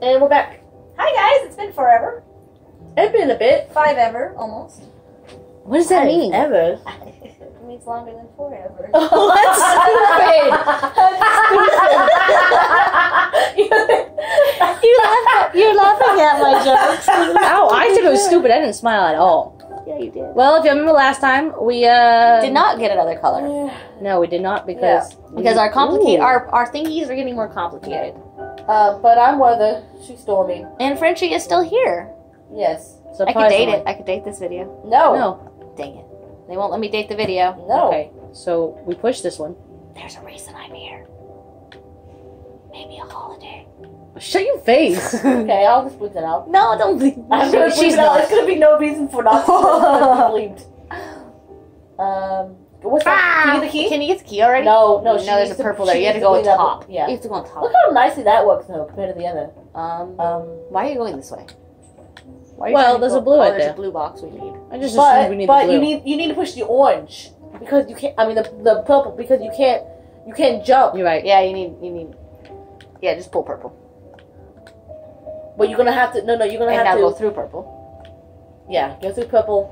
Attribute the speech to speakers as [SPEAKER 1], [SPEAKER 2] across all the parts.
[SPEAKER 1] And we're back.
[SPEAKER 2] Hi guys, it's been forever.
[SPEAKER 1] It's been a bit.
[SPEAKER 2] Five ever, almost.
[SPEAKER 3] What does that mean?
[SPEAKER 1] Ever.
[SPEAKER 2] it means longer than forever.
[SPEAKER 1] Oh, that's
[SPEAKER 3] You laugh, you're laughing at my jokes. Ow, I said it was stupid. I didn't smile at all.
[SPEAKER 2] yeah, you did.
[SPEAKER 3] Well, if you remember last time, we uh
[SPEAKER 2] Did not get another color
[SPEAKER 3] No, we did not because
[SPEAKER 2] because our complicate our our thingies are getting more complicated.
[SPEAKER 1] Uh, but I'm Weather. She's Stormy.
[SPEAKER 2] And Frenchie is still here.
[SPEAKER 1] Yes.
[SPEAKER 2] So I could date it. I could date this video.
[SPEAKER 1] No.
[SPEAKER 3] No.
[SPEAKER 2] Dang it. They won't let me date the video.
[SPEAKER 1] No.
[SPEAKER 3] Okay, so we push this one.
[SPEAKER 2] There's a reason I'm here. Maybe a holiday.
[SPEAKER 3] Shut your face.
[SPEAKER 1] Okay, I'll just put that out.
[SPEAKER 2] No, don't be.
[SPEAKER 1] I'm gonna
[SPEAKER 3] She's
[SPEAKER 1] she's not.
[SPEAKER 3] not.
[SPEAKER 1] There's gonna be no reason for not to be. Um, what's that? Can you get the key?
[SPEAKER 2] Can you get the key already?
[SPEAKER 1] No, no.
[SPEAKER 2] No, there's
[SPEAKER 1] needs
[SPEAKER 2] a purple
[SPEAKER 1] she
[SPEAKER 2] there. You have
[SPEAKER 1] needs
[SPEAKER 2] to go on top.
[SPEAKER 1] book. Yeah.
[SPEAKER 2] You have to go on top.
[SPEAKER 1] Look how nicely that works though compared to the other.
[SPEAKER 2] Um,
[SPEAKER 1] Um,
[SPEAKER 2] why are you going this way? Why
[SPEAKER 3] Well, there's
[SPEAKER 2] go-
[SPEAKER 3] a blue
[SPEAKER 2] oh,
[SPEAKER 3] right
[SPEAKER 2] there's
[SPEAKER 3] there.
[SPEAKER 2] a blue box we need.
[SPEAKER 3] I just
[SPEAKER 1] but
[SPEAKER 3] assumed we need
[SPEAKER 1] but
[SPEAKER 3] the blue.
[SPEAKER 1] you need you need to push the orange because you can't. I mean the the purple because you can't you can't jump.
[SPEAKER 3] You're right.
[SPEAKER 2] Yeah, you need you need. Yeah, just pull purple,
[SPEAKER 1] But you're gonna have to. No, no. You're gonna
[SPEAKER 2] have to now
[SPEAKER 1] have
[SPEAKER 2] go through purple.
[SPEAKER 1] Yeah, go through purple.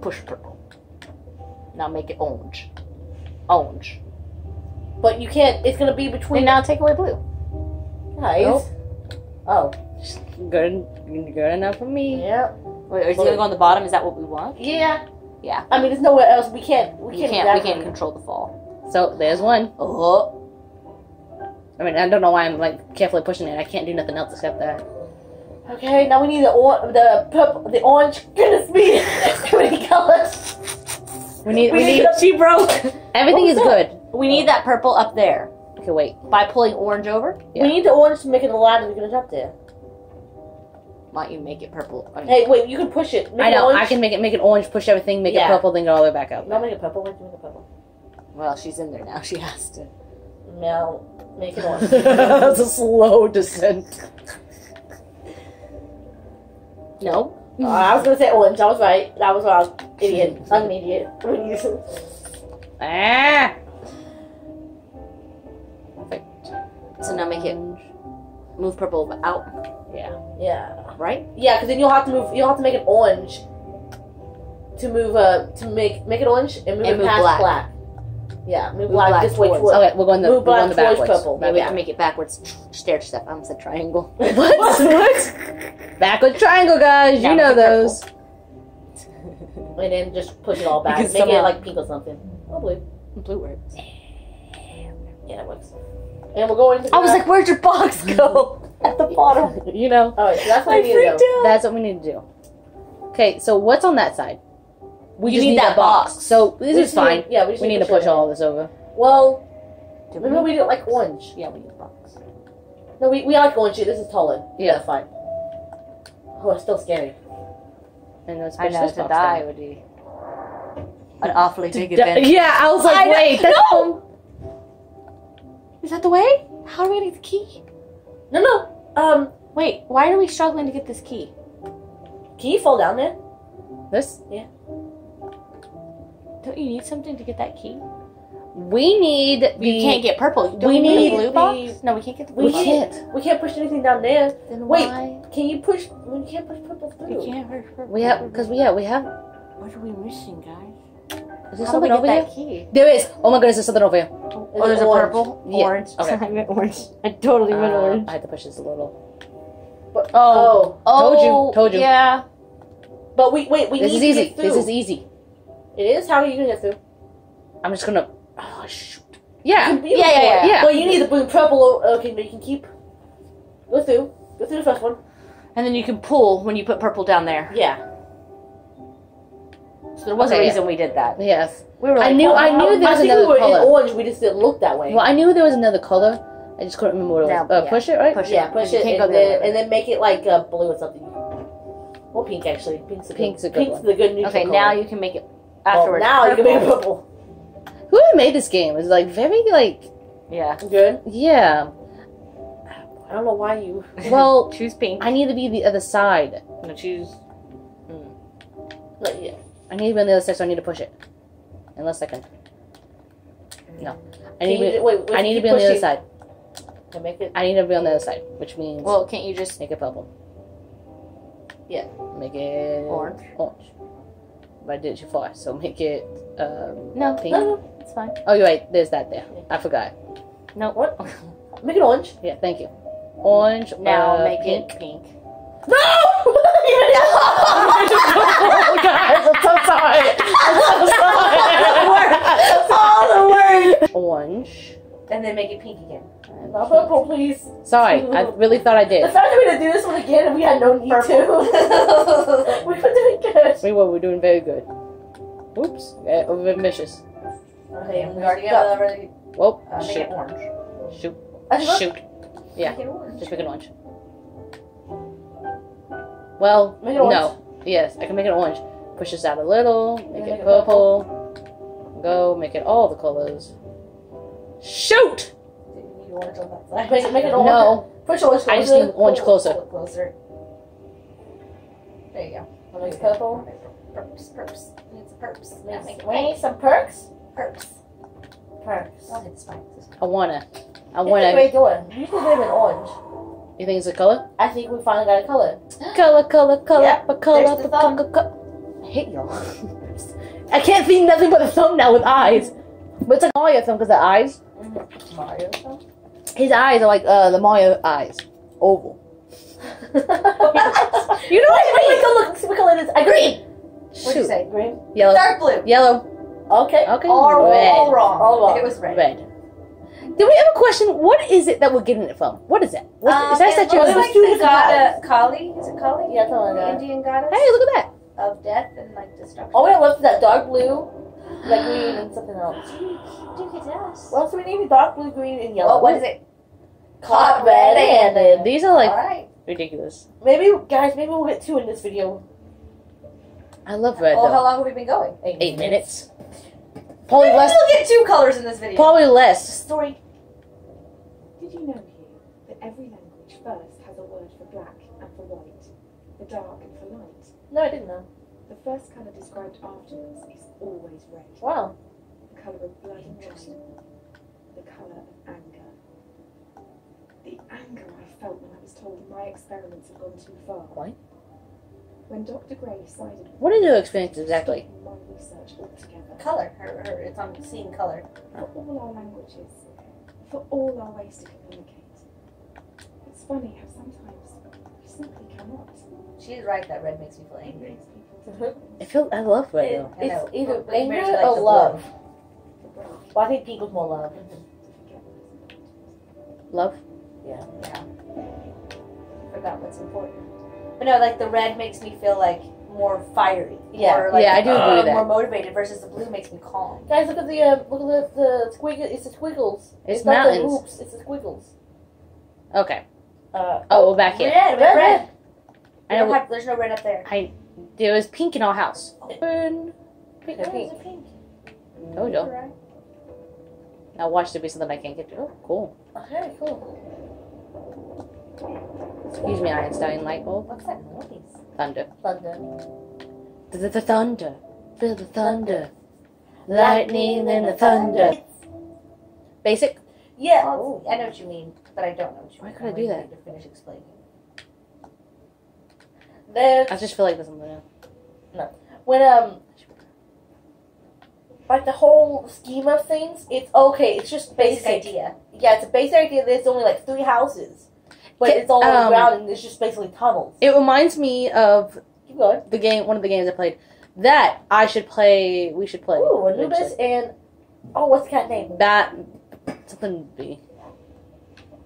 [SPEAKER 2] Push purple. Now make it orange. Orange.
[SPEAKER 1] But you can't. It's gonna be
[SPEAKER 2] And
[SPEAKER 1] between.
[SPEAKER 2] now take away blue.
[SPEAKER 1] Guys.
[SPEAKER 3] Nope.
[SPEAKER 1] Oh.
[SPEAKER 3] Good, good enough for me.
[SPEAKER 1] Yep.
[SPEAKER 2] Wait, is he gonna go on the bottom? Is that what we want?
[SPEAKER 1] Yeah.
[SPEAKER 2] Yeah.
[SPEAKER 1] I mean, there's nowhere else. We can't. We
[SPEAKER 2] We
[SPEAKER 1] can't.
[SPEAKER 2] can't. We can't control the fall.
[SPEAKER 3] So there's one.
[SPEAKER 2] Oh.
[SPEAKER 3] I mean, I don't know why I'm like carefully pushing it. I can't do nothing else except that.
[SPEAKER 1] Okay, now we need the or- the purple, the orange. Goodness me, too many colors.
[SPEAKER 3] We need,
[SPEAKER 1] We,
[SPEAKER 3] we,
[SPEAKER 1] need. She broke.
[SPEAKER 3] Everything is
[SPEAKER 1] that?
[SPEAKER 3] good.
[SPEAKER 2] We need that purple up there
[SPEAKER 3] Okay, wait.
[SPEAKER 2] by pulling orange over.
[SPEAKER 3] Yeah.
[SPEAKER 1] We need the orange to make it a ladder to get it up there.
[SPEAKER 2] Why don't you make it purple? I mean,
[SPEAKER 1] Hey, wait, you can push it. Make
[SPEAKER 3] I know.
[SPEAKER 1] It.
[SPEAKER 3] I can make it make it orange, push everything, make
[SPEAKER 1] Yeah.
[SPEAKER 3] it purple, then go all the way back out.
[SPEAKER 1] No, make it purple. Why make it purple?
[SPEAKER 2] Well, she's in there now. She has to.
[SPEAKER 1] Now, make it orange.
[SPEAKER 3] That's a slow descent.
[SPEAKER 2] No.
[SPEAKER 1] Uh, I was gonna say orange. I was right. That was wrong. Idiot. I'm an idiot.
[SPEAKER 3] Ah!
[SPEAKER 2] So now make it move purple out,
[SPEAKER 3] Yeah.
[SPEAKER 1] yeah.
[SPEAKER 2] right?
[SPEAKER 1] Yeah, because then you'll have to move. You'll have to make it orange to move. Uh, to make make it orange and move
[SPEAKER 2] And
[SPEAKER 1] it
[SPEAKER 2] move
[SPEAKER 1] past
[SPEAKER 2] black.
[SPEAKER 1] black. Yeah, move,
[SPEAKER 2] Move
[SPEAKER 1] black,
[SPEAKER 2] black
[SPEAKER 1] this way
[SPEAKER 2] towards-
[SPEAKER 1] towards.
[SPEAKER 3] Okay, we're going the,
[SPEAKER 1] Move
[SPEAKER 3] we're going the
[SPEAKER 1] towards
[SPEAKER 3] backwards.
[SPEAKER 1] purple.
[SPEAKER 2] Yeah, we
[SPEAKER 1] Yeah.
[SPEAKER 2] have to make it backwards. Stair step. I almost said triangle.
[SPEAKER 3] What? what? Backward triangle, guys.
[SPEAKER 2] Now
[SPEAKER 3] you know those.
[SPEAKER 1] and then just push it all back.
[SPEAKER 2] Because
[SPEAKER 1] Make it like pink or something. Oh, blue.
[SPEAKER 2] Blue works.
[SPEAKER 1] Yeah, that works. And we're going to.
[SPEAKER 2] I was like, where'd your box go? At the bottom.
[SPEAKER 3] You know,
[SPEAKER 1] all right, so that's what
[SPEAKER 2] I
[SPEAKER 1] we need to do.
[SPEAKER 2] out.
[SPEAKER 3] that's what we need to do. Okay, so what's on that side? We
[SPEAKER 2] You
[SPEAKER 3] just
[SPEAKER 2] need
[SPEAKER 3] need,
[SPEAKER 2] that
[SPEAKER 3] that box.
[SPEAKER 2] box.
[SPEAKER 3] So this
[SPEAKER 1] We
[SPEAKER 3] is fine.
[SPEAKER 1] Need, yeah, we, just
[SPEAKER 3] We need to push
[SPEAKER 1] it
[SPEAKER 3] all this over.
[SPEAKER 1] Well,
[SPEAKER 2] Do
[SPEAKER 1] maybe we do it like orange.
[SPEAKER 2] Yeah, we need a box.
[SPEAKER 1] No, we, we like orange. This is taller.
[SPEAKER 3] Yeah.
[SPEAKER 1] that's fine. Oh, it's still scary.
[SPEAKER 3] And let's
[SPEAKER 2] I know
[SPEAKER 3] this
[SPEAKER 2] to
[SPEAKER 3] box
[SPEAKER 2] die
[SPEAKER 3] down.
[SPEAKER 2] would be an awfully big event.
[SPEAKER 3] yeah, I was like,
[SPEAKER 2] I
[SPEAKER 3] wait, that's
[SPEAKER 2] no! Is that the way? How do we get the key?
[SPEAKER 1] No, no. Um,
[SPEAKER 2] Wait, why are we struggling to get this key?
[SPEAKER 1] can you fall down there?
[SPEAKER 3] this.
[SPEAKER 2] Don't you need something to get that key?
[SPEAKER 3] We need the.
[SPEAKER 2] You can't get purple. Don't
[SPEAKER 3] we
[SPEAKER 2] need the blue
[SPEAKER 1] the-
[SPEAKER 2] box? No, we can't get the blue
[SPEAKER 1] We
[SPEAKER 2] box.
[SPEAKER 1] can't. We can't push anything down there.
[SPEAKER 2] Then
[SPEAKER 1] Wait.
[SPEAKER 2] why?
[SPEAKER 1] Can you push? We can't push purple through.
[SPEAKER 2] We can't push purple.
[SPEAKER 3] We have because we have we have.
[SPEAKER 2] What are we missing, guys?
[SPEAKER 3] Is there
[SPEAKER 2] How
[SPEAKER 3] something over here?
[SPEAKER 2] key?
[SPEAKER 3] There is. Oh my goodness, there's something over here.
[SPEAKER 2] Oh, there's a purple,
[SPEAKER 3] Yeah,
[SPEAKER 2] orange.
[SPEAKER 3] okay.
[SPEAKER 2] I meant orange. I totally meant
[SPEAKER 3] Uh,
[SPEAKER 2] orange.
[SPEAKER 3] I had to push this a little.
[SPEAKER 1] But,
[SPEAKER 2] Oh.
[SPEAKER 1] oh.
[SPEAKER 3] Told you, told you.
[SPEAKER 2] Yeah.
[SPEAKER 1] But we wait. We
[SPEAKER 3] This
[SPEAKER 1] need
[SPEAKER 3] is easy. This is easy.
[SPEAKER 1] It is. How are you gonna get through?
[SPEAKER 3] I'm just gonna. Oh shoot. Yeah.
[SPEAKER 1] You can- you
[SPEAKER 2] Yeah, yeah, yeah.
[SPEAKER 3] Yeah.
[SPEAKER 1] Well, you need the blue purple. Okay, no, you can keep. Go through. Go through the first one.
[SPEAKER 2] And then you can pull when you put purple down there.
[SPEAKER 1] Yeah.
[SPEAKER 2] So there was
[SPEAKER 3] Okay,
[SPEAKER 2] a
[SPEAKER 3] yeah.
[SPEAKER 2] reason we did that.
[SPEAKER 3] Yes.
[SPEAKER 2] We were
[SPEAKER 3] I knew-
[SPEAKER 2] well,
[SPEAKER 3] I knew there was
[SPEAKER 1] I think
[SPEAKER 3] another
[SPEAKER 1] we were
[SPEAKER 3] color.
[SPEAKER 1] in orange. We just didn't look that way.
[SPEAKER 3] Well, I knew there was another color. I just couldn't remember what it was.
[SPEAKER 2] Now,
[SPEAKER 3] uh,
[SPEAKER 2] yeah.
[SPEAKER 3] Push it, right?
[SPEAKER 2] Push
[SPEAKER 1] yeah,
[SPEAKER 2] it.
[SPEAKER 1] push it, and then, and then make it like uh, blue or something. Or pink, actually. Pink's a good,
[SPEAKER 3] Pink's a good
[SPEAKER 1] Pink's
[SPEAKER 3] one.
[SPEAKER 1] the good neutral
[SPEAKER 2] Okay,
[SPEAKER 1] color.
[SPEAKER 2] now you can make it
[SPEAKER 1] Oh,
[SPEAKER 2] afterwards.
[SPEAKER 1] now you can make a
[SPEAKER 2] purple.
[SPEAKER 1] purple.
[SPEAKER 3] Whoever made this game is like very like
[SPEAKER 2] Yeah.
[SPEAKER 1] Good.
[SPEAKER 3] yeah.
[SPEAKER 1] I don't know why you.
[SPEAKER 3] Well,
[SPEAKER 2] choose pink.
[SPEAKER 3] I need to be the other side.
[SPEAKER 2] No, choose. Hmm.
[SPEAKER 1] Like, yeah.
[SPEAKER 3] I need to be on the other side, so I need to push it. Unless I can. No. I
[SPEAKER 1] Can
[SPEAKER 3] need
[SPEAKER 1] you,
[SPEAKER 3] to be,
[SPEAKER 1] wait, wait,
[SPEAKER 3] I need to
[SPEAKER 1] keep
[SPEAKER 3] be on the other
[SPEAKER 1] pushing.
[SPEAKER 3] side.
[SPEAKER 1] To make it.
[SPEAKER 3] I need to be on the other side, which means
[SPEAKER 2] Well, can't you just
[SPEAKER 3] make it purple.
[SPEAKER 2] Yeah.
[SPEAKER 3] Make it
[SPEAKER 2] Orange.
[SPEAKER 3] Orange. But I did it too far, so make it um,
[SPEAKER 2] no?
[SPEAKER 3] pink.
[SPEAKER 1] No, no.
[SPEAKER 2] It's fine.
[SPEAKER 3] Oh, you're right. There's that there. I forgot.
[SPEAKER 2] No.
[SPEAKER 1] What? Make it orange.
[SPEAKER 3] Yeah, thank you. Orange.
[SPEAKER 2] Now
[SPEAKER 3] uh,
[SPEAKER 2] make
[SPEAKER 3] pink.
[SPEAKER 2] it pink.
[SPEAKER 1] No!
[SPEAKER 3] oh, guys, I'm so sorry. I'm so sorry.
[SPEAKER 1] All the words.
[SPEAKER 3] Orange.
[SPEAKER 1] And then make it pink again.
[SPEAKER 3] and
[SPEAKER 1] Not purple, please.
[SPEAKER 3] Sorry, I really thought I
[SPEAKER 1] The
[SPEAKER 3] did.
[SPEAKER 1] fact that we didn't do this one again and we had no need to. we were doing good.
[SPEAKER 3] We were, we're doing very good. Oops, uh, we're ambitious.
[SPEAKER 1] Okay,
[SPEAKER 2] we already have already.
[SPEAKER 3] Whoa,
[SPEAKER 2] Uh, make
[SPEAKER 3] shoot,
[SPEAKER 2] it orange.
[SPEAKER 3] shoot, shoot. Yeah.
[SPEAKER 2] Make it orange.
[SPEAKER 3] Just make it orange. Well,
[SPEAKER 1] Make it orange.
[SPEAKER 3] no. Yes, I can make it orange. Push this out a little, make
[SPEAKER 1] Make
[SPEAKER 3] it
[SPEAKER 1] it
[SPEAKER 3] purple. Go, make it all the colors. Shoot!
[SPEAKER 2] You need orange on that side.
[SPEAKER 1] Make, make it orange.
[SPEAKER 3] No,
[SPEAKER 1] Push orange closer.
[SPEAKER 3] I just need orange closer.
[SPEAKER 2] Pull it closer. There you go.
[SPEAKER 1] pull it. Make it purple.
[SPEAKER 2] Perps, perps. Need some perps. Now
[SPEAKER 1] Make-
[SPEAKER 2] make
[SPEAKER 1] We need some perks.
[SPEAKER 2] Perps.
[SPEAKER 1] Perks.
[SPEAKER 2] I'll hit spikes.
[SPEAKER 3] I wanna. I
[SPEAKER 1] It's a
[SPEAKER 3] wanna.
[SPEAKER 1] great doing. You could have been orange.
[SPEAKER 3] You think it's a color?
[SPEAKER 1] I think we finally got a color.
[SPEAKER 3] Color, color, color,
[SPEAKER 1] Yep,
[SPEAKER 3] a color,
[SPEAKER 2] there's the
[SPEAKER 3] a
[SPEAKER 2] thumb.
[SPEAKER 3] color, color. I hate y'all. I can't see nothing but a thumb now with eyes. But it's like Mario thumb because the eyes.
[SPEAKER 2] Mario.
[SPEAKER 3] His eyes are like uh, the Mario eyes, oval.
[SPEAKER 1] you know what? Wait, wait, look. What color it is. I agree.
[SPEAKER 2] What'd you say?
[SPEAKER 1] Green.
[SPEAKER 3] Yellow,
[SPEAKER 2] Dark blue.
[SPEAKER 3] yellow,
[SPEAKER 1] Okay.
[SPEAKER 3] okay,
[SPEAKER 2] All,
[SPEAKER 3] red,
[SPEAKER 2] all wrong.
[SPEAKER 1] All wrong.
[SPEAKER 2] It was red.
[SPEAKER 3] red. Did we have a question? What is it that we're getting it from? What is it? What,
[SPEAKER 2] Um,
[SPEAKER 3] is that such a?
[SPEAKER 2] like the
[SPEAKER 1] different
[SPEAKER 2] goddess Kali. Is it Kali?
[SPEAKER 1] Yeah, like
[SPEAKER 2] The. Indian goddess
[SPEAKER 3] Hey, look at that.
[SPEAKER 2] of death and like destruction.
[SPEAKER 1] Have left is that dark blue, like green, and something else.
[SPEAKER 2] Duke it does.
[SPEAKER 1] What else do we need? Dark blue, green, and yellow.
[SPEAKER 2] Well, what is it?
[SPEAKER 1] Caught red-handed.
[SPEAKER 3] These are like
[SPEAKER 2] All right.
[SPEAKER 3] ridiculous.
[SPEAKER 1] Maybe, guys, maybe we'll get two in this video.
[SPEAKER 3] I love red
[SPEAKER 2] Oh,
[SPEAKER 3] though.
[SPEAKER 2] how long have we been going?
[SPEAKER 3] Eight minutes. Probably
[SPEAKER 2] Maybe
[SPEAKER 3] less.
[SPEAKER 2] we'll get two colors in this video.
[SPEAKER 3] Probably less.
[SPEAKER 1] Story.
[SPEAKER 4] Did you know, Hue, that every language first has a word for black and for white, for dark and for light?
[SPEAKER 1] No, I didn't know.
[SPEAKER 4] The first colour described afterwards is always red,
[SPEAKER 1] Wow.
[SPEAKER 4] the colour of blood and wine, the colour of anger. The anger I felt when I was told my experiments had gone too far.
[SPEAKER 3] Why?
[SPEAKER 4] When Dr. Gray with
[SPEAKER 3] What
[SPEAKER 4] me,
[SPEAKER 3] did you experience exactly?
[SPEAKER 4] my research altogether.
[SPEAKER 2] Color. Her, her, it's on seeing color.
[SPEAKER 4] For all our languages, for all our ways to communicate. It's funny how sometimes we simply cannot.
[SPEAKER 2] She's right that red makes me feel angry.
[SPEAKER 4] Makes people
[SPEAKER 3] I feel I love red
[SPEAKER 1] It-
[SPEAKER 3] though.
[SPEAKER 1] It's either
[SPEAKER 2] But
[SPEAKER 1] anger
[SPEAKER 2] you like
[SPEAKER 1] or
[SPEAKER 2] the
[SPEAKER 1] love.
[SPEAKER 4] to break,
[SPEAKER 1] Well, I think pink was more love.
[SPEAKER 4] to forget what is important.
[SPEAKER 3] Love.
[SPEAKER 2] Yeah. Yeah. Forgot what's important. But no, like the red makes me feel like more fiery.
[SPEAKER 1] Yeah.
[SPEAKER 2] More, like,
[SPEAKER 3] Yeah, I do agree with that.
[SPEAKER 2] More motivated versus the blue makes me calm.
[SPEAKER 1] Guys, look at the uh, look at the, the squiggle. It's the squiggles.
[SPEAKER 3] It's
[SPEAKER 1] not the
[SPEAKER 3] mountains.
[SPEAKER 1] hoops. It's the squiggles.
[SPEAKER 3] Okay.
[SPEAKER 1] Uh,
[SPEAKER 3] Oh, we're back here.
[SPEAKER 2] Red,
[SPEAKER 1] Red,
[SPEAKER 2] red, red.
[SPEAKER 3] I
[SPEAKER 2] don't
[SPEAKER 3] know.
[SPEAKER 2] have- there's no red up there.
[SPEAKER 3] There was pink in our house. Open.
[SPEAKER 1] pink,
[SPEAKER 2] There
[SPEAKER 1] pink.
[SPEAKER 2] is pink.
[SPEAKER 3] Told you.
[SPEAKER 2] Right.
[SPEAKER 3] Now watch there be something I can't get to. Oh, cool.
[SPEAKER 1] Okay, cool.
[SPEAKER 3] Excuse me, Einstein light bulb.
[SPEAKER 2] What's that noise?
[SPEAKER 3] Thunder.
[SPEAKER 1] London.
[SPEAKER 3] The, the, the thunder. Feel the thunder. Lightning and the thunder. Basic.
[SPEAKER 1] Yeah.
[SPEAKER 2] Well, I know what you mean, but I don't know what you
[SPEAKER 3] Why
[SPEAKER 2] mean.
[SPEAKER 3] could I
[SPEAKER 2] I'm
[SPEAKER 3] do that?
[SPEAKER 2] To finish explaining.
[SPEAKER 1] There's
[SPEAKER 3] I just feel like there's something else.
[SPEAKER 1] when um like the whole scheme of things, it's okay. It's just
[SPEAKER 2] Basic
[SPEAKER 1] basic.
[SPEAKER 2] idea.
[SPEAKER 1] Yeah, it's a basic idea. There's only like three houses, but
[SPEAKER 3] Ca-
[SPEAKER 1] it's all
[SPEAKER 3] um,
[SPEAKER 1] around and it's just basically tunnels.
[SPEAKER 3] It reminds me of the game, one of the games I played. That I should play. We should play.
[SPEAKER 1] Ooh, Anubis and oh, what's the cat name?
[SPEAKER 3] Bat. Something B.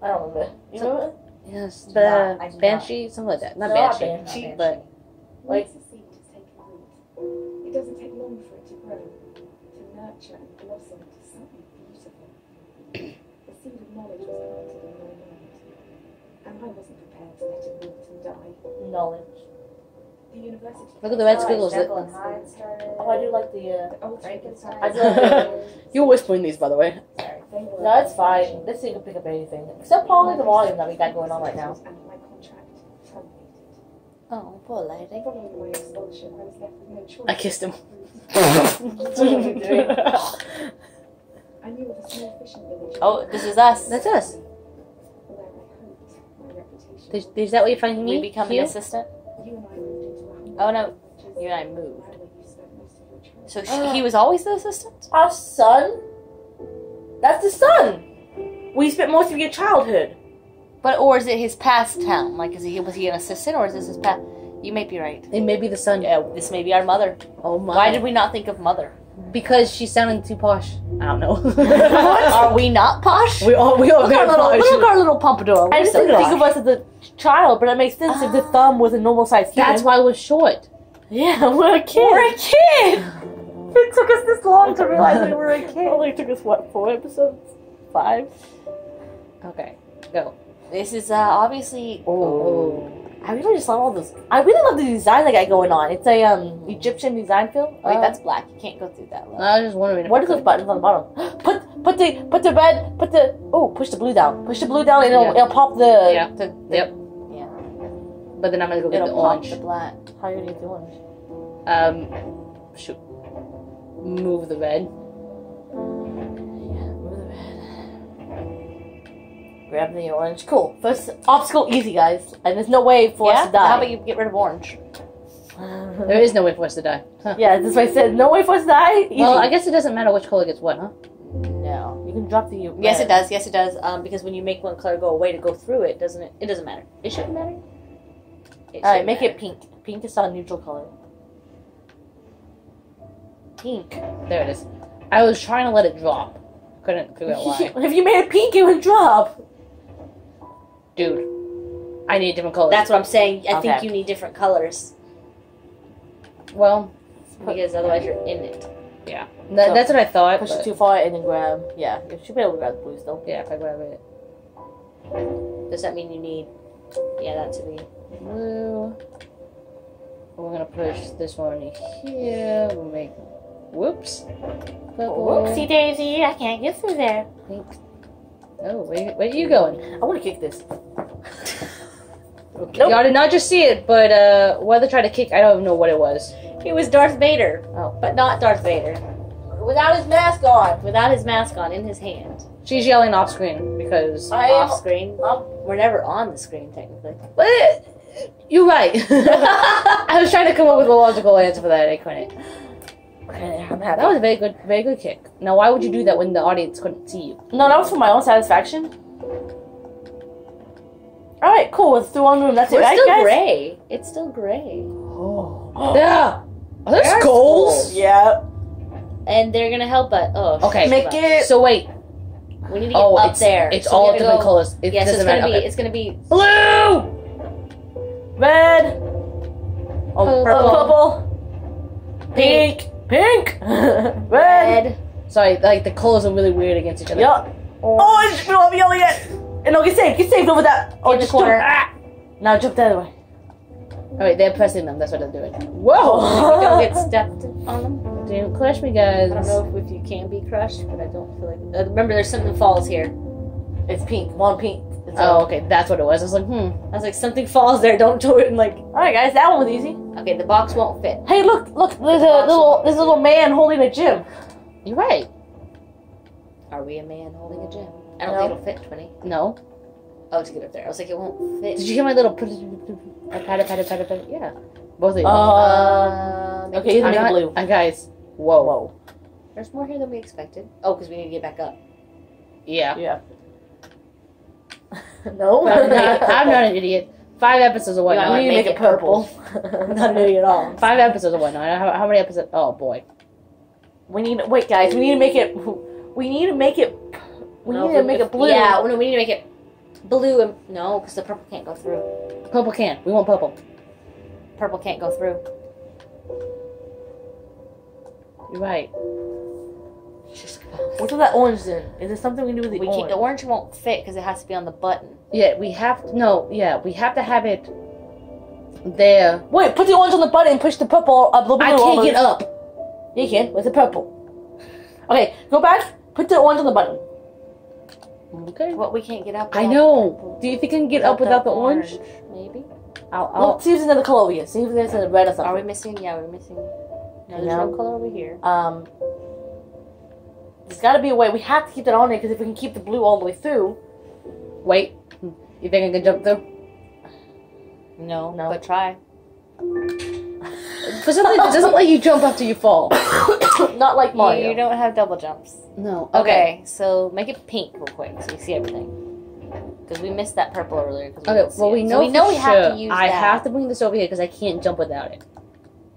[SPEAKER 1] I don't remember. You remember?
[SPEAKER 3] Yes, the
[SPEAKER 2] not- I do
[SPEAKER 3] Banshee, something like that. Not
[SPEAKER 1] No,
[SPEAKER 3] Banshee,
[SPEAKER 1] not Banshee.
[SPEAKER 3] but
[SPEAKER 1] Like-
[SPEAKER 4] Once a seed has taken root, it doesn't take long for it to grow, to nurture and blossom into something beautiful. the seed of knowledge was planted in my mind, and I wasn't prepared to let it root and die.
[SPEAKER 1] Knowledge.
[SPEAKER 4] The university.
[SPEAKER 3] Look at the red
[SPEAKER 2] Oh,
[SPEAKER 3] squiggles.
[SPEAKER 2] Jekyll and Hyde started.
[SPEAKER 1] Oh, I do like the. uh
[SPEAKER 4] The ultimate
[SPEAKER 2] Frankenstein.
[SPEAKER 1] I like
[SPEAKER 3] you're whispering these, by the way.
[SPEAKER 2] Sorry.
[SPEAKER 4] They were
[SPEAKER 1] No, it's fine. This thing can pick up anything except probably the volume that we got going on right now.
[SPEAKER 4] My contract terminated.
[SPEAKER 3] Oh, poor lady.
[SPEAKER 4] Following my expulsion, I was left with no choice.
[SPEAKER 3] I kissed him.
[SPEAKER 1] That's what we're doing.
[SPEAKER 4] I knew of a small fishing village.
[SPEAKER 2] Oh, this is us.
[SPEAKER 3] That's us. Is, is that what you're finding
[SPEAKER 2] We
[SPEAKER 3] me?
[SPEAKER 2] become
[SPEAKER 3] here?
[SPEAKER 2] an assistant.
[SPEAKER 4] You and I moved into a humble
[SPEAKER 2] Oh no, you and I moved.
[SPEAKER 4] where you spent most of your childhood.
[SPEAKER 2] So she, he was always the assistant.
[SPEAKER 1] Our son? That's the son. We spent most of your childhood.
[SPEAKER 2] But or is it his past town? Like, is he was he an assistant or is this his past? You may be right.
[SPEAKER 3] It may be the son.
[SPEAKER 2] Yeah, this may be our mother.
[SPEAKER 3] Oh my.
[SPEAKER 2] Why did we not think of mother?
[SPEAKER 3] Because she's sounding too posh. I don't know.
[SPEAKER 2] Are we not posh?
[SPEAKER 3] we all we all
[SPEAKER 1] Look our little,
[SPEAKER 3] posh.
[SPEAKER 1] look at our little pompadour. I just didn't think of us as a child, but it makes sense if the ah. thumb was a normal size.
[SPEAKER 3] That's why it was short.
[SPEAKER 1] Yeah, we're a kid.
[SPEAKER 2] We're a kid.
[SPEAKER 1] It took us this long to realize we were a kid. It only took us what four episodes? Five.
[SPEAKER 3] Okay, go.
[SPEAKER 2] This is uh, obviously.
[SPEAKER 3] Oh.
[SPEAKER 1] I really just love all this. I really love the design they got going on. It's a um Egyptian design film.
[SPEAKER 2] Wait,
[SPEAKER 1] Uh,
[SPEAKER 2] that's black. You can't go through that. Look.
[SPEAKER 3] I was just wondering. if
[SPEAKER 1] What
[SPEAKER 3] I
[SPEAKER 1] are those buttons on the bottom? Put put the put the red put the oh push the blue down. Push the blue down and it'll,
[SPEAKER 3] Yeah.
[SPEAKER 1] it'll pop the
[SPEAKER 3] Yeah.
[SPEAKER 1] the,
[SPEAKER 3] Yep.
[SPEAKER 2] Yeah.
[SPEAKER 3] But then I'm gonna go get
[SPEAKER 2] It'll
[SPEAKER 3] the
[SPEAKER 2] pop
[SPEAKER 3] orange.
[SPEAKER 2] the black.
[SPEAKER 1] How are you gonna get the orange?
[SPEAKER 3] Um, shoot. Move the red.
[SPEAKER 1] Move the red. Grab the orange. Cool. First obstacle easy guys. And there's no way for
[SPEAKER 2] yeah.
[SPEAKER 1] us to die.
[SPEAKER 2] How about you get rid of orange?
[SPEAKER 3] There is no way for us to die. Huh.
[SPEAKER 1] Yeah, that's what I said. No way for us to die. Easy.
[SPEAKER 3] Well, I guess it doesn't matter which color gets what, huh?
[SPEAKER 2] No.
[SPEAKER 1] you can drop the
[SPEAKER 2] Yes, it does. Yes, it does. Um, because when you make one color go away to go through it, doesn't it? It doesn't matter. It shouldn't matter. It
[SPEAKER 1] All right, make
[SPEAKER 2] matter.
[SPEAKER 1] it pink. Pink is a neutral color. Pink.
[SPEAKER 3] There it is. I was trying to let it drop. Couldn't figure out why.
[SPEAKER 1] if you made it pink, it would drop.
[SPEAKER 3] Dude, I need different colors.
[SPEAKER 2] That's what I'm saying. I think you need different colors
[SPEAKER 3] well,
[SPEAKER 2] because otherwise you're in it.
[SPEAKER 3] yeah. That,
[SPEAKER 1] So,
[SPEAKER 3] that's what I thought.
[SPEAKER 1] Push it too far and then grab. Yeah, you should be able to grab the blue still.
[SPEAKER 3] Yeah, if I grab it.
[SPEAKER 2] Does that mean you need? Yeah, that to be.
[SPEAKER 3] Blue. We're gonna push this one here. We'll make. Whoops. Purple.
[SPEAKER 1] Whoopsie daisy, I can't get through there.
[SPEAKER 3] Pink. Oh, where, where are you going?
[SPEAKER 1] I want to kick this.
[SPEAKER 3] Y'all did not just see it, but uh, Weather try to kick, I don't even know what it was.
[SPEAKER 2] It was Darth Vader,
[SPEAKER 3] Oh.
[SPEAKER 2] but not Darth Vader.
[SPEAKER 1] Without his mask on.
[SPEAKER 2] Without his mask on, in his hand,
[SPEAKER 3] She's yelling off screen because.
[SPEAKER 1] I am.
[SPEAKER 2] off screen.
[SPEAKER 1] I'm-
[SPEAKER 2] We're never on the screen technically.
[SPEAKER 3] But you're right. I was trying to come up with a logical answer for that. I couldn't.
[SPEAKER 1] Okay, I'm happy.
[SPEAKER 3] That was a very good, very good kick. Now, why would you do that when the audience couldn't see you?
[SPEAKER 1] no, that was for my own satisfaction. All right, cool. Let's do one room. That's
[SPEAKER 2] We're
[SPEAKER 1] it, right,
[SPEAKER 2] still
[SPEAKER 1] guys?
[SPEAKER 2] gray. It's still gray,
[SPEAKER 1] Oh.
[SPEAKER 3] Yeah. Are those
[SPEAKER 2] There's
[SPEAKER 3] goals?
[SPEAKER 1] Yeah.
[SPEAKER 2] and they're gonna help us. Oh,
[SPEAKER 3] Okay.
[SPEAKER 1] Make it.
[SPEAKER 3] So wait.
[SPEAKER 2] We need to get
[SPEAKER 3] Oh,
[SPEAKER 2] up
[SPEAKER 3] it's
[SPEAKER 2] there.
[SPEAKER 3] it's
[SPEAKER 2] So
[SPEAKER 3] all
[SPEAKER 2] gotta
[SPEAKER 3] different
[SPEAKER 2] go-
[SPEAKER 3] colors. It
[SPEAKER 2] Yes, it's
[SPEAKER 3] doesn't
[SPEAKER 2] gonna
[SPEAKER 3] matter.
[SPEAKER 2] be.
[SPEAKER 3] Okay.
[SPEAKER 2] It's gonna be.
[SPEAKER 3] Blue.
[SPEAKER 1] Red. Oh,
[SPEAKER 2] Purple.
[SPEAKER 1] purple. Pink. Pink. Red.
[SPEAKER 2] Red.
[SPEAKER 3] Sorry, like the colors are really weird against each other.
[SPEAKER 1] Yup. Orange. We don't have yellow yet. And no, get saved. Get saved over that. Oh,
[SPEAKER 2] In the
[SPEAKER 1] just jump.
[SPEAKER 2] corner.
[SPEAKER 1] Ah. Now jump the other way.
[SPEAKER 3] All right, they're pressing them. That's what they're doing.
[SPEAKER 1] Whoa.
[SPEAKER 2] don't get stepped on them.
[SPEAKER 3] Don't crush me, guys.
[SPEAKER 2] I don't know if, if you can be crushed, but I don't feel like. Uh, remember, there's something falls here.
[SPEAKER 1] It's pink. One pink. It's
[SPEAKER 3] Oh, okay, that's what it was. I was like, hmm.
[SPEAKER 2] I was like, something falls there. Don't do it. And like,
[SPEAKER 1] All right, guys. That one was easy.
[SPEAKER 2] okay, the box won't fit.
[SPEAKER 1] Hey, look, look. There's a little, there's a little man holding a gym.
[SPEAKER 3] You're right.
[SPEAKER 2] Are we a man holding a gym? I don't
[SPEAKER 1] No.
[SPEAKER 2] think it'll fit, Twenty.
[SPEAKER 3] No.
[SPEAKER 2] Oh, to get up there. I was like, it won't fit.
[SPEAKER 3] Did you hear my little pat pat pat pat pat? Yeah. Both of you.
[SPEAKER 1] Uh,
[SPEAKER 2] Um,
[SPEAKER 1] okay,
[SPEAKER 3] I'm
[SPEAKER 1] make
[SPEAKER 3] not-
[SPEAKER 1] blue.
[SPEAKER 3] uh, guys. Whoa.
[SPEAKER 1] Whoa.
[SPEAKER 2] There's more here than we expected. Oh, because we need to get back up.
[SPEAKER 3] Yeah.
[SPEAKER 1] Yeah. no.
[SPEAKER 3] I'm not, I'm not an idiot. Five episodes of
[SPEAKER 2] You
[SPEAKER 3] whatnot.
[SPEAKER 2] want
[SPEAKER 1] We need to make,
[SPEAKER 2] make
[SPEAKER 1] it
[SPEAKER 2] it
[SPEAKER 1] purple. not an idiot at all.
[SPEAKER 3] Five episodes of whatnot. How, how many episodes? Oh boy.
[SPEAKER 1] We need. To wait, guys. We need to make it. We need to make it. We
[SPEAKER 2] No,
[SPEAKER 1] need to make
[SPEAKER 2] if-
[SPEAKER 1] it blue.
[SPEAKER 2] Yeah, no, we need to make it blue and no, because the purple can't go through.
[SPEAKER 3] Purple can. We want purple.
[SPEAKER 2] Purple can't go through.
[SPEAKER 3] You're right.
[SPEAKER 1] What's with that orange then? Is there something we can do with the
[SPEAKER 2] We
[SPEAKER 1] orange?
[SPEAKER 2] can't. The orange won't fit because it has to be on the button.
[SPEAKER 3] Yeah, we have to. No, yeah, we have to have it there.
[SPEAKER 1] Wait, put the orange on the button and push the purple up. Blue, blue,
[SPEAKER 3] I can't
[SPEAKER 1] the-
[SPEAKER 3] get up.
[SPEAKER 1] Yeah, you can. With the purple. Okay, go back. Put the orange on the button.
[SPEAKER 3] Okay.
[SPEAKER 2] What we can't get up.
[SPEAKER 3] I know. Do you think I can get up without the orange?
[SPEAKER 2] Maybe.
[SPEAKER 3] I'll,
[SPEAKER 1] Well,
[SPEAKER 3] I'll,
[SPEAKER 1] see if there's another color over here. See if there's a red or something.
[SPEAKER 2] Are we missing? Yeah, we're missing. No, there's
[SPEAKER 1] No.
[SPEAKER 2] no color over here.
[SPEAKER 1] Um, there's got to be a way. We have to keep that on there because if we can keep the blue all the way through,
[SPEAKER 3] wait. You think I can jump through?
[SPEAKER 2] No,
[SPEAKER 1] No.
[SPEAKER 2] but try.
[SPEAKER 3] For something that doesn't let you jump after you fall.
[SPEAKER 1] Not like
[SPEAKER 2] You,
[SPEAKER 1] Mario.
[SPEAKER 2] you don't have double jumps.
[SPEAKER 3] No.
[SPEAKER 2] Okay. so make it pink real quick so you see everything. Because we missed that purple earlier. 'cause we
[SPEAKER 3] Okay, well, we know,
[SPEAKER 2] So we know
[SPEAKER 3] for
[SPEAKER 2] we have to use
[SPEAKER 3] I
[SPEAKER 2] that.
[SPEAKER 3] have to bring this over here because I can't jump without it.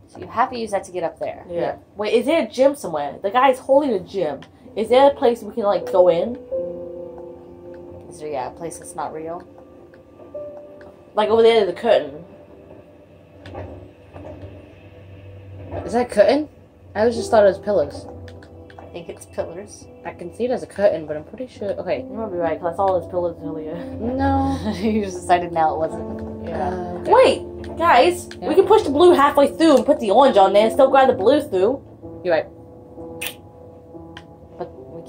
[SPEAKER 2] So you have to use that to get up there.
[SPEAKER 1] Yeah. Wait, is there a gym somewhere? The guy's holding a gym. Is there a place we can like go in?
[SPEAKER 2] Is there, yeah, a place that's not real?
[SPEAKER 1] Like over there, the curtain.
[SPEAKER 3] Is that a curtain? I always just thought it was pillars.
[SPEAKER 2] I think it's pillars.
[SPEAKER 3] I can see it as a curtain, but I'm pretty sure. Okay.
[SPEAKER 1] You might be right, because I saw those pillars earlier.
[SPEAKER 3] No.
[SPEAKER 2] you just decided now it wasn't.
[SPEAKER 1] Yeah.
[SPEAKER 3] Uh, okay.
[SPEAKER 1] Wait, guys,
[SPEAKER 3] Yeah.
[SPEAKER 1] we can push the blue halfway through and put the orange on there and still grab the blue through.
[SPEAKER 3] You're right.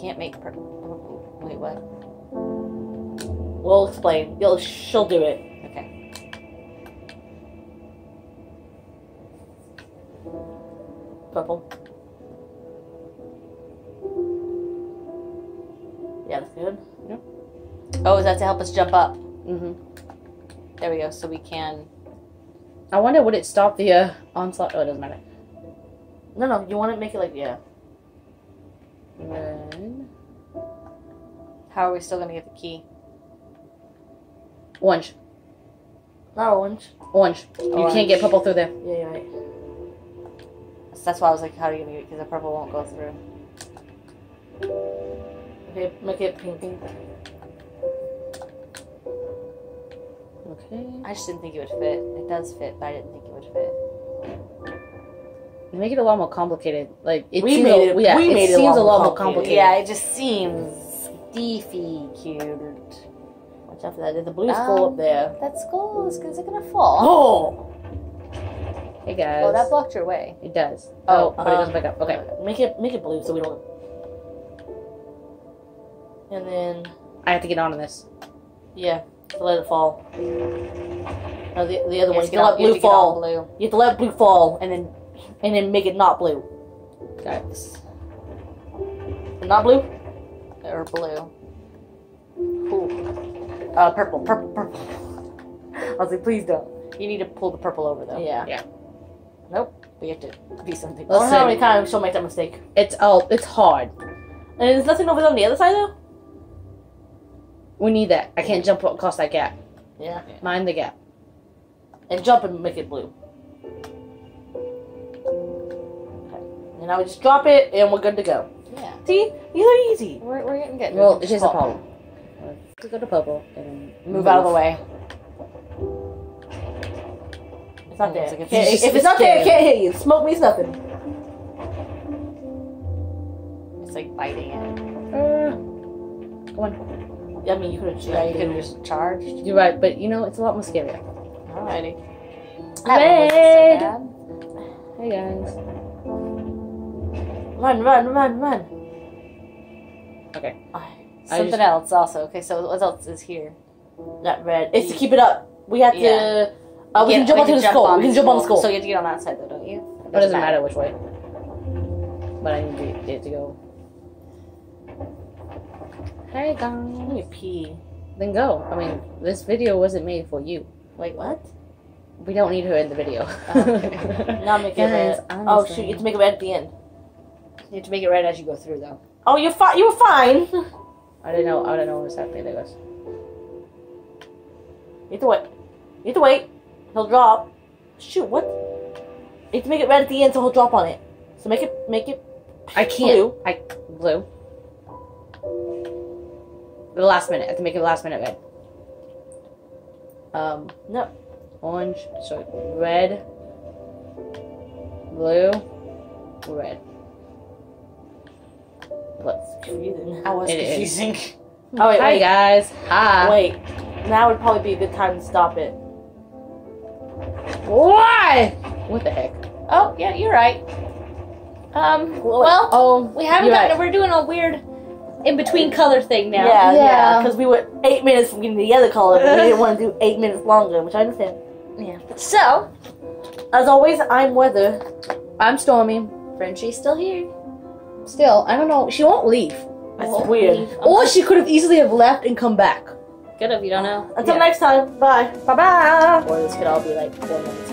[SPEAKER 2] Can't make purple. Wait, what?
[SPEAKER 1] We'll explain. You'll, she'll do it.
[SPEAKER 2] Okay.
[SPEAKER 1] Purple. Yeah, that's good.
[SPEAKER 2] Oh, is that to help us jump up?
[SPEAKER 3] Mm-hmm.
[SPEAKER 2] There we go. So we can.
[SPEAKER 3] I wonder would it stop the uh, onslaught? Oh, it doesn't matter.
[SPEAKER 1] No, no, you want to make it like, yeah.
[SPEAKER 2] How are we still gonna get the key?
[SPEAKER 3] Orange.
[SPEAKER 1] Not orange.
[SPEAKER 3] Orange. You can't get purple through there.
[SPEAKER 1] Yeah, you're right.
[SPEAKER 2] So that's why I was like, how are you gonna get it? Because the purple won't go through.
[SPEAKER 1] Okay, make it pink.
[SPEAKER 3] Okay.
[SPEAKER 2] I just didn't think it would fit. It does fit, but I didn't think it would fit.
[SPEAKER 3] They make it a lot more complicated. Like it
[SPEAKER 1] We
[SPEAKER 3] seems
[SPEAKER 1] made
[SPEAKER 3] a,
[SPEAKER 1] it-
[SPEAKER 3] yeah,
[SPEAKER 1] we
[SPEAKER 3] it
[SPEAKER 1] made it a
[SPEAKER 3] seems
[SPEAKER 1] lot
[SPEAKER 3] a lot
[SPEAKER 1] more
[SPEAKER 3] more complicated.
[SPEAKER 2] Yeah, it just seems difficult.
[SPEAKER 1] Watch out for that. There's a blue skull
[SPEAKER 2] Um,
[SPEAKER 1] up there.
[SPEAKER 2] That skull is, is it gonna fall?
[SPEAKER 1] Oh!
[SPEAKER 3] Hey guys.
[SPEAKER 2] Oh, that blocked your way.
[SPEAKER 3] It does.
[SPEAKER 2] Oh,
[SPEAKER 3] Oh, but it doesn't back up. Okay.
[SPEAKER 1] Make it make it blue so we don't. And then
[SPEAKER 3] I have to get on to this.
[SPEAKER 1] yeah, to let it fall. No, the, the other
[SPEAKER 2] You
[SPEAKER 1] one. You
[SPEAKER 2] to
[SPEAKER 1] have to let blue
[SPEAKER 2] all- you have to get all
[SPEAKER 1] fall.
[SPEAKER 2] blue.
[SPEAKER 1] You have to let blue fall, and then and then make it not blue.
[SPEAKER 3] Guys.
[SPEAKER 1] Not blue.
[SPEAKER 2] Or blue. Ooh. Uh, purple, purple, purple. I was like, please don't. You need to pull the purple over though.
[SPEAKER 1] Yeah.
[SPEAKER 3] Yeah.
[SPEAKER 2] Nope. We have to be something.
[SPEAKER 1] I don't know how many times she'll make that mistake.
[SPEAKER 3] It's oh it's hard.
[SPEAKER 1] And there's nothing over there on the other side though.
[SPEAKER 3] We need that. I can't jump across that gap.
[SPEAKER 1] Yeah.
[SPEAKER 3] Mind the gap.
[SPEAKER 1] And jump and make it blue. Okay. And now we just drop it, and we're good to go.
[SPEAKER 2] Yeah.
[SPEAKER 1] See, these are easy.
[SPEAKER 2] We're, we're getting good.
[SPEAKER 3] Well,
[SPEAKER 2] We can
[SPEAKER 3] here's the problem. Let's go to purple and
[SPEAKER 2] Move out of the way.
[SPEAKER 1] It's not there.
[SPEAKER 2] like a-
[SPEAKER 1] Can't-
[SPEAKER 3] it's
[SPEAKER 1] if it's
[SPEAKER 3] it's
[SPEAKER 1] not there, it can't hit you. Smoke means nothing.
[SPEAKER 2] It's like biting it.
[SPEAKER 3] Uh, come on.
[SPEAKER 1] I mean, you could have
[SPEAKER 2] Yeah, you could just charged.
[SPEAKER 3] You're right, but you know it's a lot more scarier.
[SPEAKER 1] Alrighty.
[SPEAKER 2] That one so.
[SPEAKER 3] Hey guys.
[SPEAKER 1] Run, run, run, run.
[SPEAKER 3] Okay.
[SPEAKER 2] Something
[SPEAKER 3] just-
[SPEAKER 2] else also. Okay, so what else is here?
[SPEAKER 1] not red. It's to keep it up. We have
[SPEAKER 2] Yeah.
[SPEAKER 1] to. Uh, we can jump onto the skull. We can jump on the skull.
[SPEAKER 2] So you have to get on that side though, don't you?
[SPEAKER 3] It doesn't matter which way. But I need to- it to go. Hey
[SPEAKER 1] Let
[SPEAKER 3] guys.
[SPEAKER 1] me pee.
[SPEAKER 3] Then go. I mean, this video wasn't made for you.
[SPEAKER 1] Wait, what?
[SPEAKER 3] We don't need her in the video.
[SPEAKER 1] Now make it red. Oh shoot! You have to make it red at the end.
[SPEAKER 2] You have to make it red as you go through though.
[SPEAKER 1] Oh, you're fine. You were fine.
[SPEAKER 3] I didn't know. I didn't know what was happening. There goes.
[SPEAKER 1] You have to wait. You have to wait. He'll drop. Shoot! What? You have to make it red at the end so he'll drop on it. So make it make it.
[SPEAKER 3] I can't.
[SPEAKER 1] Blue.
[SPEAKER 3] I blue. The last minute. I have to make it the last minute red. Um.
[SPEAKER 1] No.
[SPEAKER 3] Orange. So red. Blue. Red. Let's.
[SPEAKER 1] Confusing.
[SPEAKER 2] I was
[SPEAKER 3] It is.
[SPEAKER 2] confusing.
[SPEAKER 1] Oh wait,
[SPEAKER 3] Hi
[SPEAKER 1] wait,
[SPEAKER 3] guys. Hi.
[SPEAKER 1] wait. Now would probably be a good time to stop it.
[SPEAKER 3] Why? What the heck?
[SPEAKER 2] Oh, yeah, you're right. Um,
[SPEAKER 1] Well,
[SPEAKER 2] well,
[SPEAKER 3] Oh,
[SPEAKER 2] we haven't gotten.
[SPEAKER 3] right.
[SPEAKER 2] We're doing a weird in between color thing now.
[SPEAKER 1] Yeah, yeah.
[SPEAKER 3] Yeah.
[SPEAKER 1] Because we were eight minutes from getting the other color, but we didn't want to do eight minutes longer, which I understand. Yeah.
[SPEAKER 2] So,
[SPEAKER 1] As always, I'm Weather.
[SPEAKER 3] I'm Stormy.
[SPEAKER 2] Frenchie's still here.
[SPEAKER 3] Still, I don't know. She won't leave.
[SPEAKER 1] That's weird.
[SPEAKER 2] leave.
[SPEAKER 3] Or she could have easily have left and come back.
[SPEAKER 2] Could have, you don't know.
[SPEAKER 1] Until
[SPEAKER 3] Yeah.
[SPEAKER 1] next time. Bye.
[SPEAKER 3] Bye bye.
[SPEAKER 2] Or this could all be like four minutes.